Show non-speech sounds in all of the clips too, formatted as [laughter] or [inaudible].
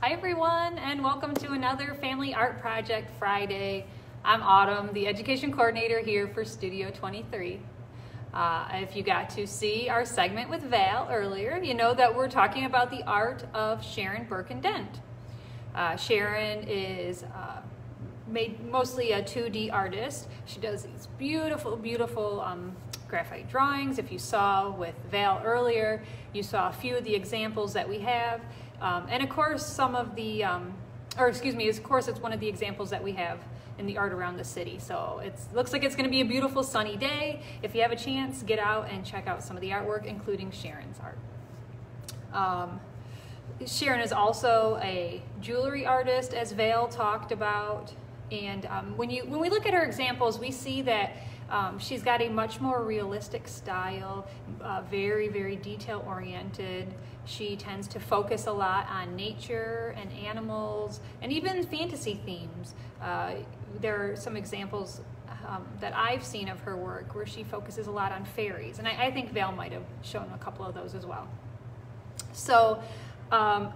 Hi everyone and welcome to another Family Art Project Friday. I'm Autumn, the Education Coordinator here for Studio 23. Uh, if you got to see our segment with Val earlier, you know that we're talking about the art of Sharon Birkin Dent. Uh, Sharon is uh, made mostly a 2D artist. She does these beautiful, beautiful um, graphite drawings. If you saw with Val earlier, you saw a few of the examples that we have. Um, and of course, some of the, um, or excuse me, of course, it's one of the examples that we have in the art around the city. So it looks like it's going to be a beautiful sunny day. If you have a chance, get out and check out some of the artwork, including Sharon's art. Um, Sharon is also a jewelry artist, as Val talked about. And um, when, you, when we look at her examples, we see that um, she's got a much more realistic style, uh, very, very detail oriented. She tends to focus a lot on nature and animals and even fantasy themes. Uh, there are some examples um, that I've seen of her work where she focuses a lot on fairies. And I, I think Val might have shown a couple of those as well. So um,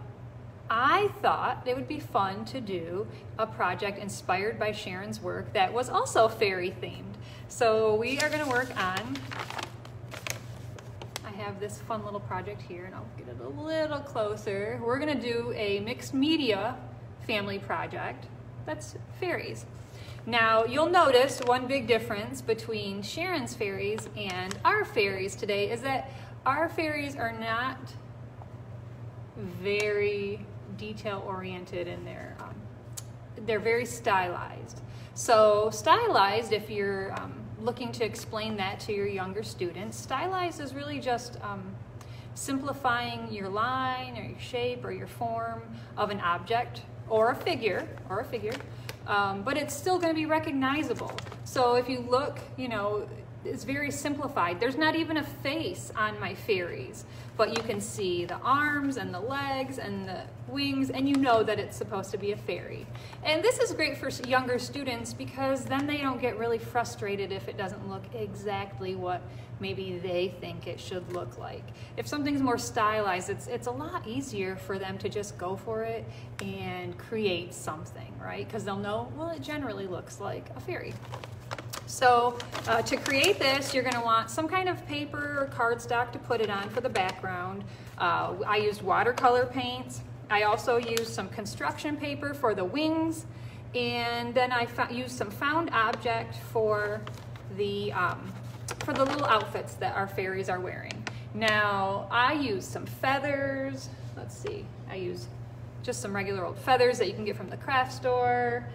I thought it would be fun to do a project inspired by Sharon's work that was also fairy themed. So we are going to work on, I have this fun little project here and I'll get it a little closer. We're going to do a mixed media family project that's fairies. Now you'll notice one big difference between Sharon's fairies and our fairies today is that our fairies are not very detail oriented and they're um, they're very stylized. So stylized, if you're um, looking to explain that to your younger students, stylized is really just um, simplifying your line or your shape or your form of an object or a figure or a figure, um, but it's still going to be recognizable. So if you look, you know, it's very simplified. There's not even a face on my fairies, but you can see the arms and the legs and the wings, and you know that it's supposed to be a fairy. And this is great for younger students because then they don't get really frustrated if it doesn't look exactly what maybe they think it should look like. If something's more stylized, it's, it's a lot easier for them to just go for it and create something, right? Because they'll know, well, it generally looks like a fairy. So uh, to create this, you're gonna want some kind of paper or cardstock to put it on for the background. Uh, I used watercolor paints. I also used some construction paper for the wings. And then I used some found object for the, um, for the little outfits that our fairies are wearing. Now, I used some feathers. Let's see, I used just some regular old feathers that you can get from the craft store.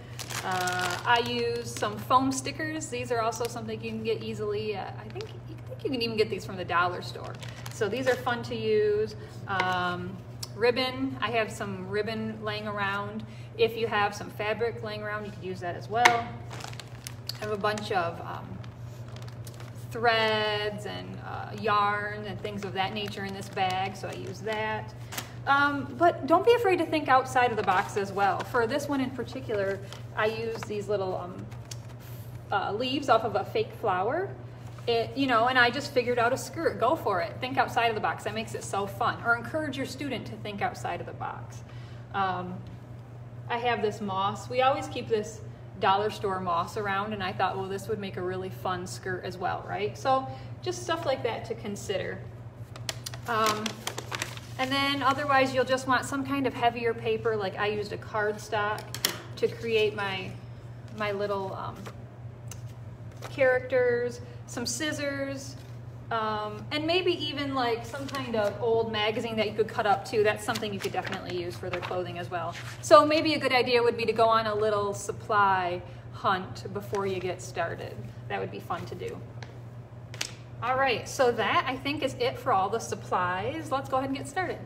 Uh, I use some foam stickers. These are also something you can get easily. Uh, I think, I think you can even get these from the dollar store. So these are fun to use. Um, ribbon, I have some ribbon laying around. If you have some fabric laying around, you could use that as well. I have a bunch of um, threads and uh, yarn and things of that nature in this bag, so I use that. Um, but don't be afraid to think outside of the box as well. For this one in particular, I use these little um, uh, leaves off of a fake flower. It, you know, and I just figured out a skirt. Go for it. Think outside of the box. That makes it so fun. Or encourage your student to think outside of the box. Um, I have this moss. We always keep this dollar store moss around, and I thought, well, this would make a really fun skirt as well, right? So just stuff like that to consider. Um, and then otherwise you'll just want some kind of heavier paper, like I used a cardstock to create my, my little um, characters, some scissors, um, and maybe even like some kind of old magazine that you could cut up too. That's something you could definitely use for their clothing as well. So maybe a good idea would be to go on a little supply hunt before you get started. That would be fun to do. All right, so that I think is it for all the supplies. Let's go ahead and get started.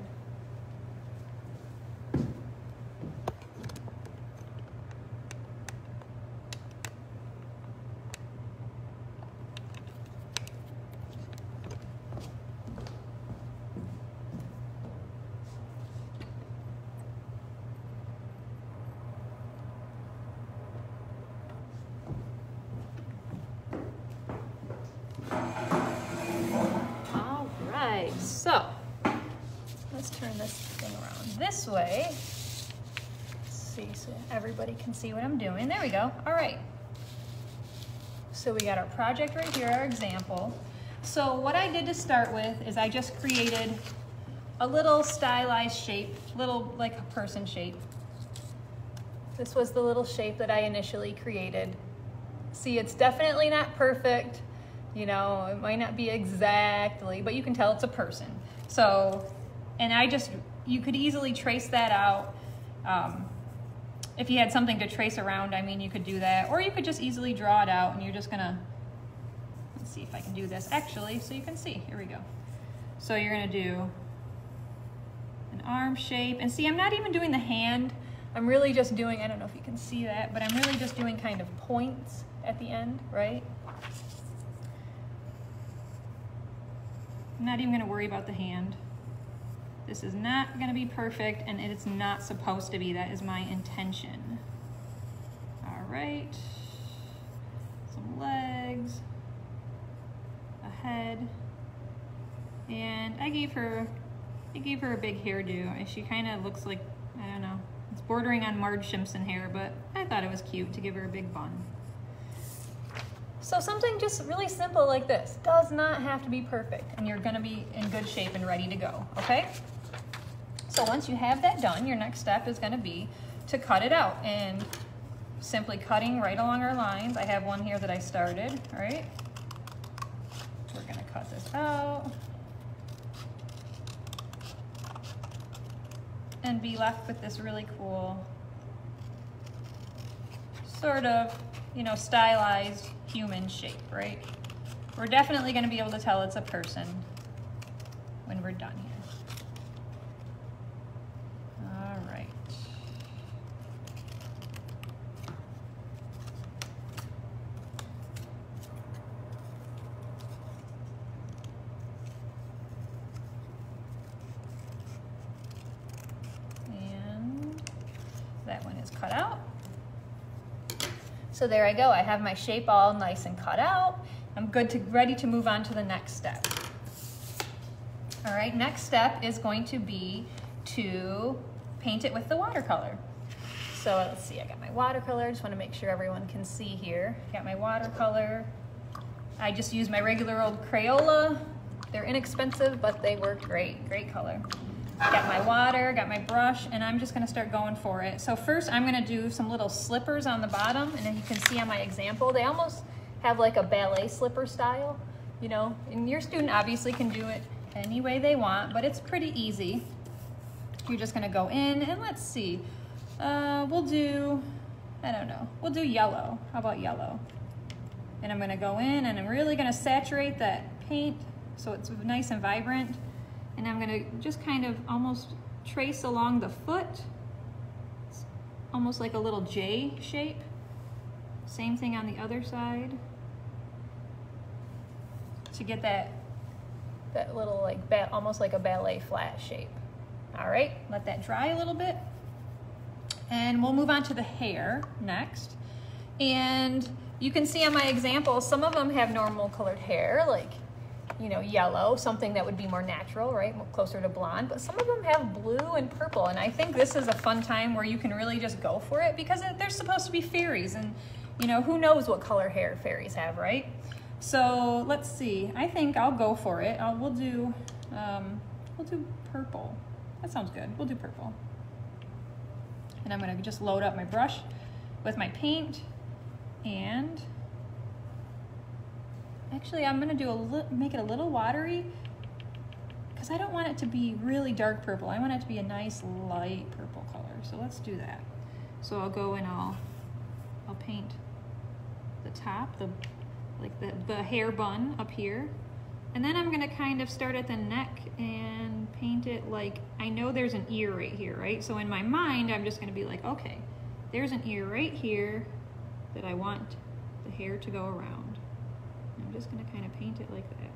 So let's turn this thing around this way. Let's see so everybody can see what I'm doing. There we go. All right. So we got our project right here, our example. So what I did to start with is I just created a little stylized shape, little like a person shape. This was the little shape that I initially created. See, it's definitely not perfect. You know, it might not be exactly, but you can tell it's a person. So, and I just, you could easily trace that out. Um, if you had something to trace around, I mean, you could do that. Or you could just easily draw it out and you're just gonna, let's see if I can do this actually so you can see. Here we go. So you're gonna do an arm shape. And see, I'm not even doing the hand. I'm really just doing, I don't know if you can see that, but I'm really just doing kind of points at the end, right? I'm not even gonna worry about the hand. This is not gonna be perfect and it's not supposed to be. That is my intention. All right, some legs, a head, and I gave her, I gave her a big hairdo and she kind of looks like, I don't know, it's bordering on Marge Simpson hair, but I thought it was cute to give her a big bun. So something just really simple like this does not have to be perfect and you're gonna be in good shape and ready to go, okay? So once you have that done, your next step is gonna be to cut it out and simply cutting right along our lines. I have one here that I started, all right? We're gonna cut this out. And be left with this really cool sort of, you know, stylized human shape, right? We're definitely gonna be able to tell it's a person when we're done here. All right. And that one is cut out. So there I go. I have my shape all nice and cut out. I'm good to ready to move on to the next step. All right, next step is going to be to paint it with the watercolor. So let's see, I got my watercolor. Just want to make sure everyone can see here. Got my watercolor. I just use my regular old Crayola. They're inexpensive, but they work great. Great color. Got my water, got my brush, and I'm just gonna start going for it. So first I'm gonna do some little slippers on the bottom, and then you can see on my example, they almost have like a ballet slipper style, you know, and your student obviously can do it any way they want, but it's pretty easy. You're just gonna go in, and let's see, uh, we'll do, I don't know, we'll do yellow. How about yellow? And I'm gonna go in, and I'm really gonna saturate that paint so it's nice and vibrant. And I'm gonna just kind of almost trace along the foot. It's almost like a little J shape. Same thing on the other side. To get that, that little like, bat, almost like a ballet flat shape. All right, let that dry a little bit. And we'll move on to the hair next. And you can see on my example, some of them have normal colored hair, like you know, yellow, something that would be more natural, right? Closer to blonde, but some of them have blue and purple. And I think this is a fun time where you can really just go for it because they're supposed to be fairies and you know, who knows what color hair fairies have, right? So let's see, I think I'll go for it. I'll, we'll do, um, we'll do purple. That sounds good, we'll do purple. And I'm gonna just load up my brush with my paint and Actually, I'm gonna do a make it a little watery because I don't want it to be really dark purple. I want it to be a nice light purple color. So let's do that. So I'll go and I'll, I'll paint the top, the like the, the hair bun up here. And then I'm gonna kind of start at the neck and paint it like, I know there's an ear right here, right? So in my mind, I'm just gonna be like, okay, there's an ear right here that I want the hair to go around. I'm just gonna kind of paint it like that.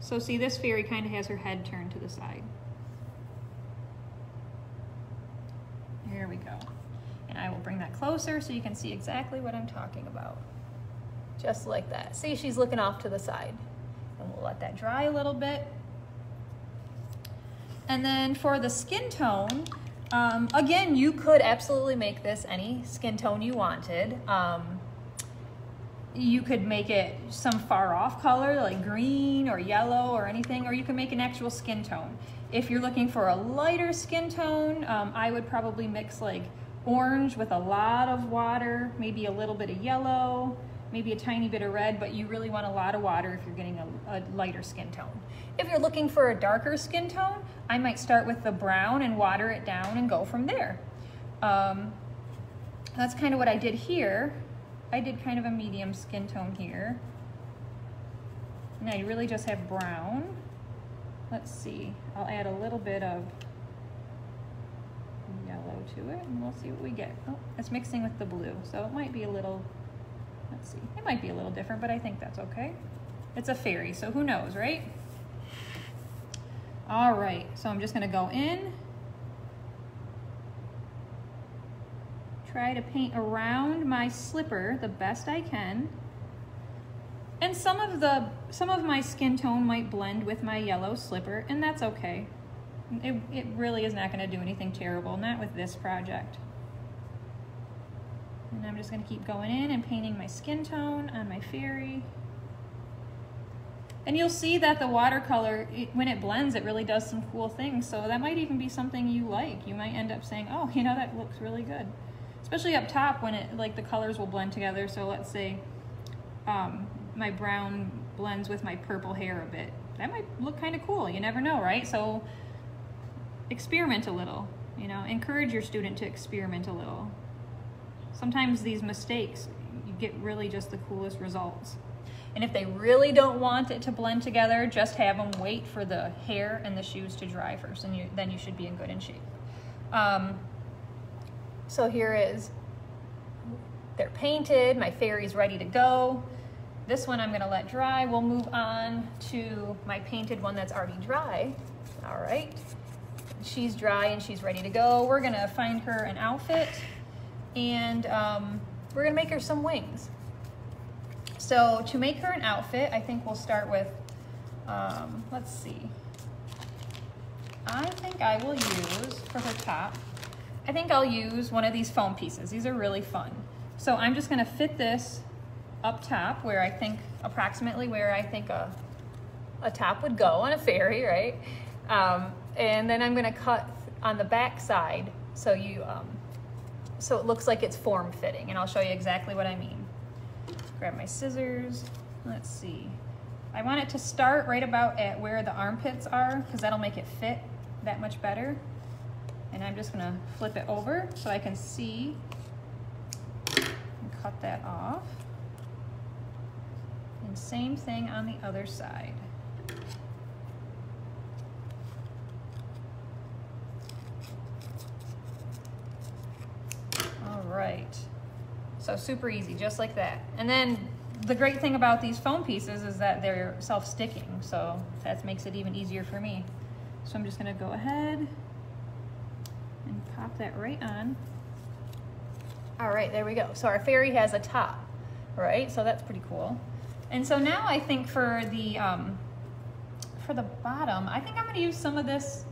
So see, this fairy kind of has her head turned to the side. Here we go. And I will bring that closer so you can see exactly what I'm talking about. Just like that. See, she's looking off to the side. And we'll let that dry a little bit. And then for the skin tone, Um, again, you could absolutely make this any skin tone you wanted. Um, you could make it some far off color like green or yellow or anything, or you can make an actual skin tone. If you're looking for a lighter skin tone, um, I would probably mix like orange with a lot of water, maybe a little bit of yellow, maybe a tiny bit of red, but you really want a lot of water if you're getting a, a lighter skin tone. If you're looking for a darker skin tone, I might start with the brown and water it down and go from there. Um, that's kind of what I did here. I did kind of a medium skin tone here. Now you really just have brown. Let's see, I'll add a little bit of yellow to it and we'll see what we get. Oh, it's mixing with the blue, so it might be a little, let's see, it might be a little different, but I think that's okay. It's a fairy, so who knows, right? All right, so I'm just gonna go in try to paint around my slipper the best I can. And some of the some of my skin tone might blend with my yellow slipper, and that's okay. It, it really is not going to do anything terrible, not with this project. And I'm just going to keep going in and painting my skin tone on my fairy. And you'll see that the watercolor, when it blends, it really does some cool things. So that might even be something you like. You might end up saying, oh, [laughs] you know, that looks really good especially up top when it like the colors will blend together. So let's say um, my brown blends with my purple hair a bit. That might look kind of cool. You never know, right? So experiment a little, you know, encourage your student to experiment a little. Sometimes these mistakes, you get really just the coolest results. And if they really don't want it to blend together, just have them wait for the hair and the shoes to dry first, and you, then you should be in good in shape. Um, so here is, they're painted, my fairy's ready to go. This one I'm gonna let dry. We'll move on to my painted one that's already dry. All right, she's dry and she's ready to go. We're gonna find her an outfit and um, we're gonna make her some wings. So to make her an outfit, I think we'll start with, um, let's see. I think I will use for her top, I think I'll use one of these foam pieces. These are really fun. So I'm just gonna fit this up top where I think, approximately where I think a, a top would go on a fairy, right? Um, and then I'm gonna cut on the back side so you, um, so it looks like it's form fitting and I'll show you exactly what I mean. Grab my scissors, let's see. I want it to start right about at where the armpits are because that'll make it fit that much better. And I'm just gonna flip it over so I can see and cut that off. And same thing on the other side. All right. So super easy, just like that. And then the great thing about these foam pieces is that they're self-sticking, so that makes it even easier for me. So I'm just gonna go ahead pop that right on. All right, there we go. So our fairy has a top, right? So that's pretty cool. And so now I think for the, um, for the bottom, I think I'm gonna use some of this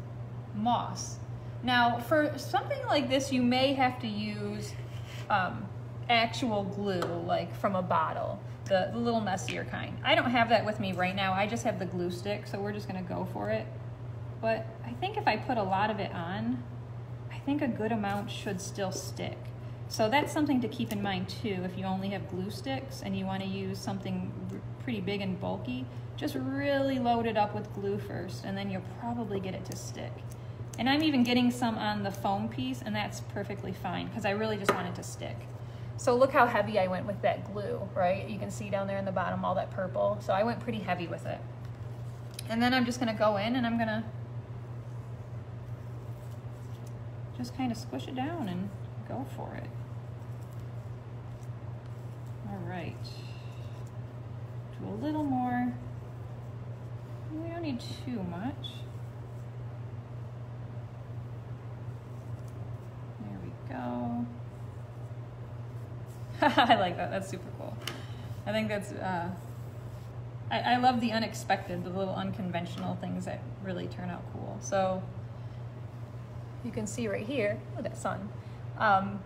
moss. Now for something like this, you may have to use um, actual glue, like from a bottle, the, the little messier kind. I don't have that with me right now. I just have the glue stick, so we're just gonna go for it. But I think if I put a lot of it on, think a good amount should still stick. So that's something to keep in mind too. If you only have glue sticks and you want to use something pretty big and bulky, just really load it up with glue first and then you'll probably get it to stick. And I'm even getting some on the foam piece and that's perfectly fine because I really just want it to stick. So look how heavy I went with that glue, right? You can see down there in the bottom all that purple. So I went pretty heavy with it. And then I'm just gonna go in and I'm gonna just kind of squish it down and go for it. All right. Do a little more. We don't need too much. There we go. [laughs] I like that. That's super cool. I think that's, uh, I, I love the unexpected, the little unconventional things that really turn out cool. So you can see right here, look at that sun. Um,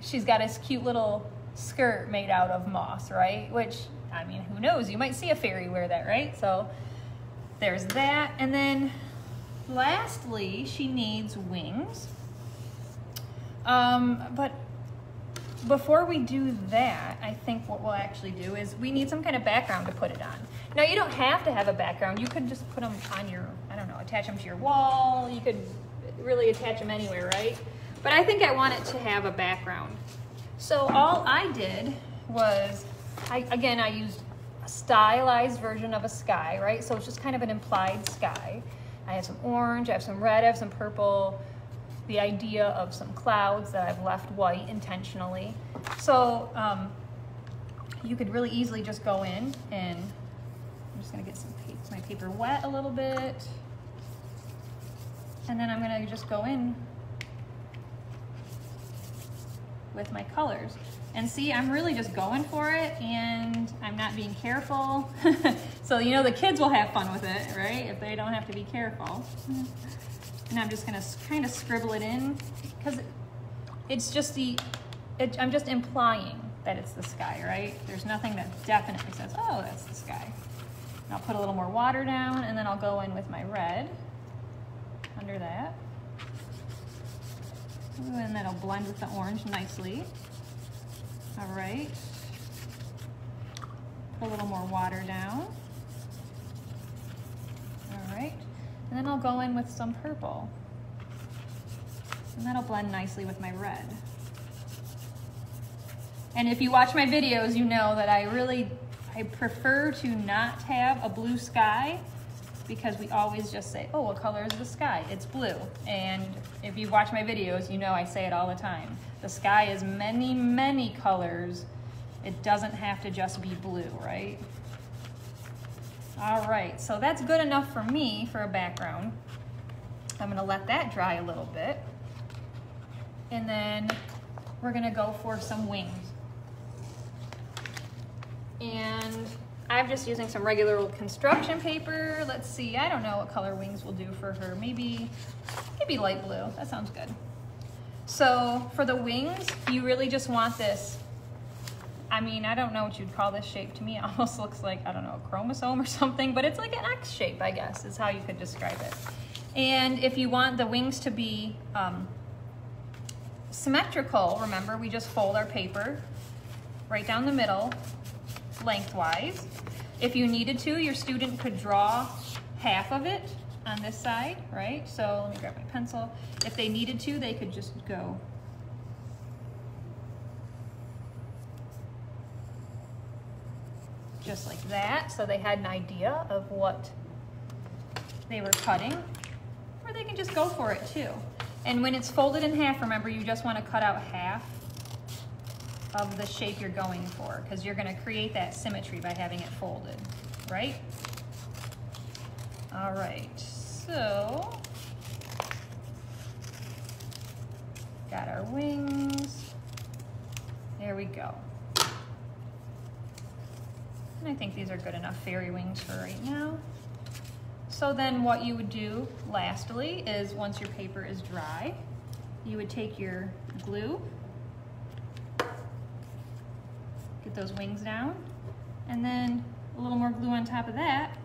she's got this cute little skirt made out of moss, right? Which, I mean, who knows? You might see a fairy wear that, right? So there's that. And then lastly, she needs wings. Um, but before we do that, I think what we'll actually do is we need some kind of background to put it on. Now you don't have to have a background. You could just put them on your, I don't know, attach them to your wall. You could really attach them anywhere, right? But I think I want it to have a background. So all I did was, I, again, I used a stylized version of a sky, right? So it's just kind of an implied sky. I have some orange, I have some red, I have some purple, the idea of some clouds that I've left white intentionally. So um, you could really easily just go in and I'm just gonna get some my paper wet a little bit. And then I'm gonna just go in with my colors. And see, I'm really just going for it and I'm not being careful. [laughs] so, you know, the kids will have fun with it, right? If they don't have to be careful. And I'm just gonna kind of scribble it in because it's just the, it, I'm just implying that it's the sky, right? There's nothing that definitely says, oh, that's the sky. And I'll put a little more water down and then I'll go in with my red under that. Ooh, and that'll blend with the orange nicely. All right. Put a little more water down. All right. And then I'll go in with some purple. And that'll blend nicely with my red. And if you watch my videos, you know that I really, I prefer to not have a blue sky because we always just say, oh, what color is the sky? It's blue. And if you watch my videos, you know I say it all the time. The sky is many, many colors. It doesn't have to just be blue, right? All right, so that's good enough for me for a background. I'm gonna let that dry a little bit. And then we're gonna go for some wings. And I'm just using some regular old construction paper. Let's see, I don't know what color wings will do for her. Maybe, maybe light blue, that sounds good. So for the wings, you really just want this, I mean, I don't know what you'd call this shape. To me, it [laughs] almost looks like, I don't know, a chromosome or something, but it's like an X shape, I guess, is how you could describe it. And if you want the wings to be um, symmetrical, remember, we just fold our paper right down the middle lengthwise. If you needed to, your student could draw half of it on this side, right? So let me grab my pencil. If they needed to, they could just go just like that. So they had an idea of what they were cutting, or they can just go for it too. And when it's folded in half, remember you just want to cut out half of the shape you're going for because you're going to create that symmetry by having it folded, right? All right, so got our wings. There we go. And I think these are good enough fairy wings for right now. So then what you would do lastly is once your paper is dry, you would take your glue get those wings down. And then a little more glue on top of that.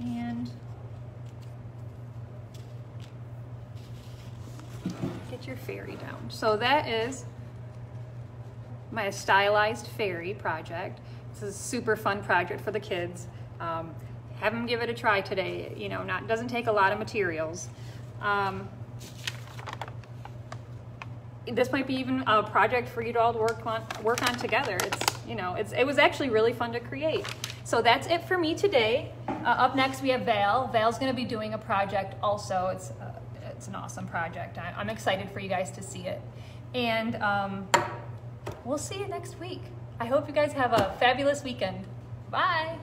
And get your fairy down. So that is my stylized fairy project. This is a super fun project for the kids. Um, have them give it a try today. You know, not doesn't take a lot of materials. Um, this might be even a project for you to all work on work on together. It's you know it's it was actually really fun to create. So that's it for me today. Uh, up next we have Val. Val's going to be doing a project also. It's uh, it's an awesome project. I, am excited for you guys to see it, and um, we'll see you next week. I hope you guys have a fabulous weekend. Bye.